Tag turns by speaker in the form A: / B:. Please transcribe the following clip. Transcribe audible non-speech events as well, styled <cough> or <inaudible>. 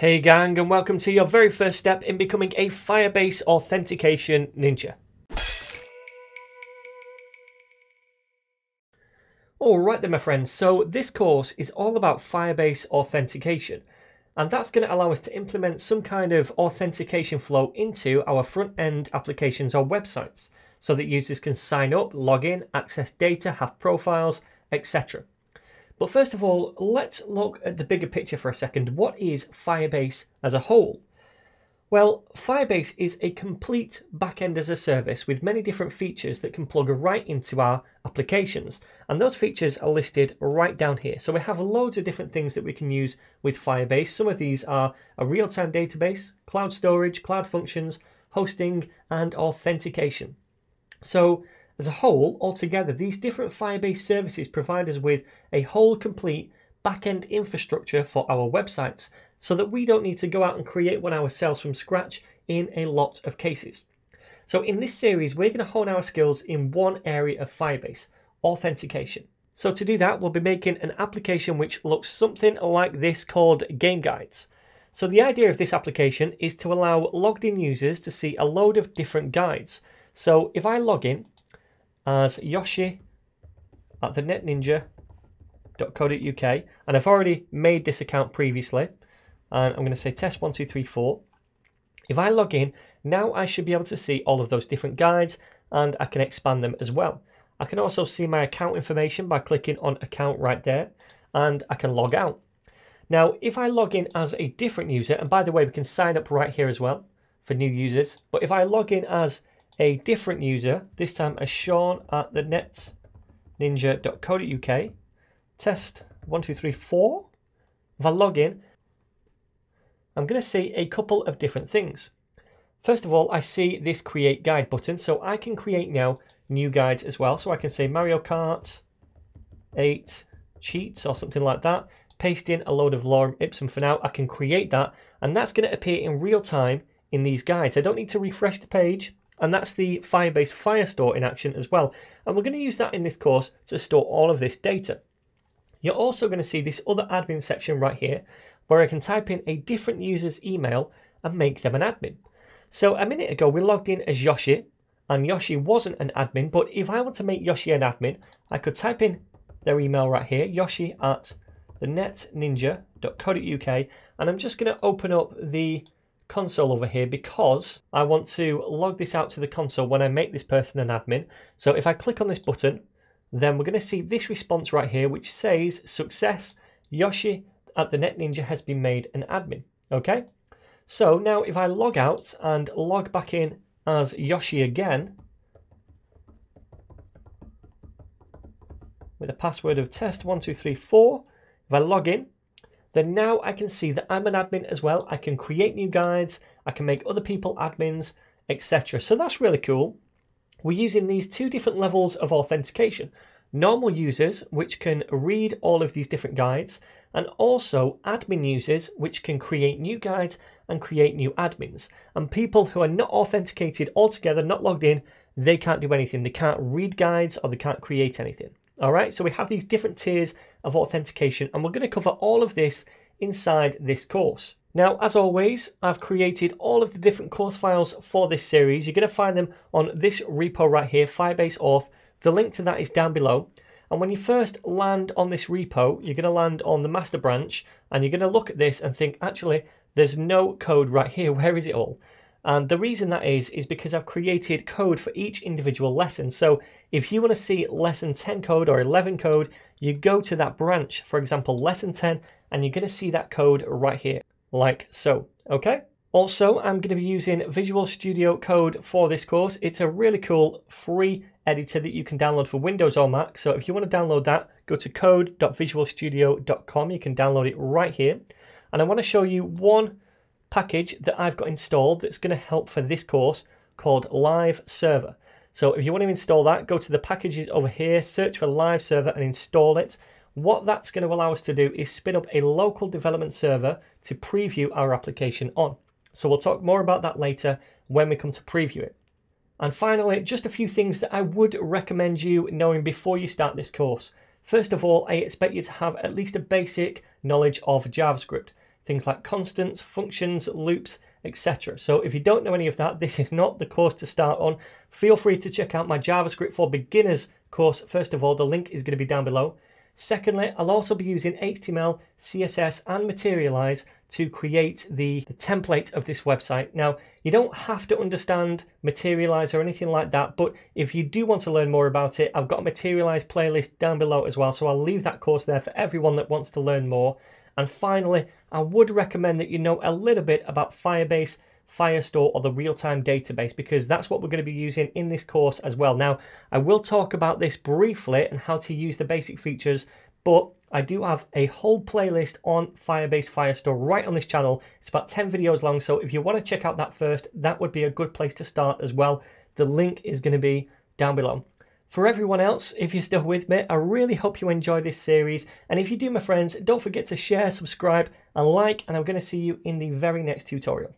A: Hey gang and welcome to your very first step in becoming a Firebase Authentication Ninja. Alright then my friends, so this course is all about Firebase Authentication and that's going to allow us to implement some kind of authentication flow into our front end applications or websites so that users can sign up, log in, access data, have profiles, etc. But first of all, let's look at the bigger picture for a second. What is Firebase as a whole? Well, Firebase is a complete backend as a service with many different features that can plug right into our applications. And those features are listed right down here. So we have loads of different things that we can use with Firebase. Some of these are a real-time database, cloud storage, cloud functions, hosting, and authentication. So as a whole, altogether, these different Firebase services provide us with a whole complete backend infrastructure for our websites so that we don't need to go out and create one ourselves from scratch in a lot of cases. So in this series, we're going to hone our skills in one area of Firebase, authentication. So to do that, we'll be making an application which looks something like this called Game Guides. So the idea of this application is to allow logged in users to see a load of different guides. So if I log in as Yoshi at the and I've already made this account previously and I'm going to say test 1234. If I log in, now I should be able to see all of those different guides and I can expand them as well. I can also see my account information by clicking on account right there and I can log out. Now, if I log in as a different user, and by the way, we can sign up right here as well for new users, but if I log in as a different user, this time as Shaun at the netninja.co.uk. Test 1234. If I log in, I'm going to see a couple of different things. First of all, I see this create guide button, so I can create now new guides as well. So I can say Mario Kart 8 cheats or something like that. Paste in a load of lorem ipsum for now. I can create that, and that's going to appear in real time in these guides. I don't need to refresh the page and that's the Firebase Firestore in action as well. And we're going to use that in this course to store all of this data. You're also going to see this other admin section right here, where I can type in a different user's email and make them an admin. So a minute ago, we logged in as Yoshi, and Yoshi wasn't an admin, but if I want to make Yoshi an admin, I could type in their email right here, yoshi at thenetninja.co.uk, and I'm just going to open up the console over here because I want to log this out to the console when I make this person an admin. So if I click on this button, then we're going to see this response right here, which says success, Yoshi at the Net Ninja has been made an admin. Okay. So now if I log out and log back in as Yoshi again, with a password of test1234, if I log in, then now I can see that I'm an admin as well. I can create new guides, I can make other people admins, etc. So that's really cool. We're using these two different levels of authentication. Normal users, which can read all of these different guides, and also admin users, which can create new guides and create new admins. And people who are not authenticated altogether, not logged in, they can't do anything. They can't read guides or they can't create anything. All right, so we have these different tiers of authentication, and we're going to cover all of this inside this course. Now, as always, I've created all of the different course files for this series. You're going to find them on this repo right here, Firebase Auth. The link to that is down below. And when you first land on this repo, you're going to land on the master branch, and you're going to look at this and think, actually, there's no code right here. <laughs> Where is it all? And the reason that is, is because I've created code for each individual lesson. So if you want to see lesson 10 code or 11 code, you go to that branch, for example, lesson 10, and you're going to see that code right here, like so, okay? Also, I'm going to be using Visual Studio Code for this course. It's a really cool free editor that you can download for Windows or Mac. So if you want to download that, go to code.visualstudio.com. You can download it right here. And I want to show you one package that I've got installed that's going to help for this course called Live Server. So if you want to install that, go to the packages over here, search for Live Server and install it. What that's going to allow us to do is spin up a local development server to preview our application on. So we'll talk more about that later when we come to preview it. And finally, just a few things that I would recommend you knowing before you start this course. First of all, I expect you to have at least a basic knowledge of JavaScript. Things like constants, functions, loops, etc. So if you don't know any of that, this is not the course to start on. Feel free to check out my JavaScript for Beginners course. First of all, the link is going to be down below. Secondly, I'll also be using HTML, CSS and Materialize to create the, the, template of this website. Now, you don't have to understand Materialize or anything like that, but if you do want to learn more about it, I've got a Materialize playlist down below as well, so I'll leave that course there for everyone that wants to learn more. And finally, I would recommend that you know a little bit about Firebase, Firestore or the real-time database because that's what we're going to be using in this course as well. Now, I will talk about this briefly and how to use the basic features, but I do have a whole playlist on Firebase Firestore right on this channel. It's about 10 videos long, so if you want to check out that first, that would be a good place to start as well. The link is going to be down below. For everyone else, if you're still with me, I really hope you enjoy this series. And if you do, my friends, don't forget to share, subscribe, and like, and I'm going to see you in the very next tutorial.